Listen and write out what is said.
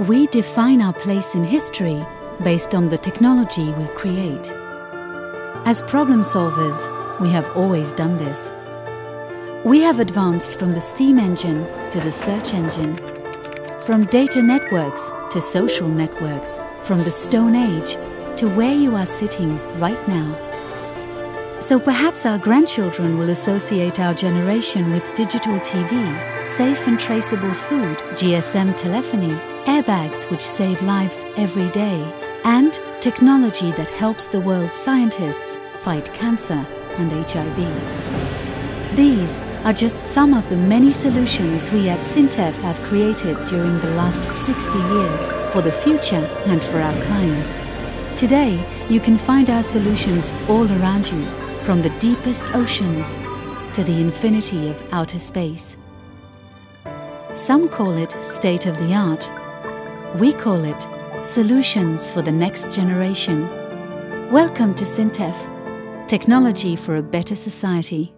We define our place in history based on the technology we create. As problem solvers, we have always done this. We have advanced from the steam engine to the search engine, from data networks to social networks, from the Stone Age to where you are sitting right now. So perhaps our grandchildren will associate our generation with digital TV, safe and traceable food, GSM telephony, airbags which save lives every day, and technology that helps the world's scientists fight cancer and HIV. These are just some of the many solutions we at Sintef have created during the last 60 years for the future and for our clients. Today, you can find our solutions all around you, from the deepest oceans to the infinity of outer space. Some call it state of the art. We call it solutions for the next generation. Welcome to Sintef, technology for a better society.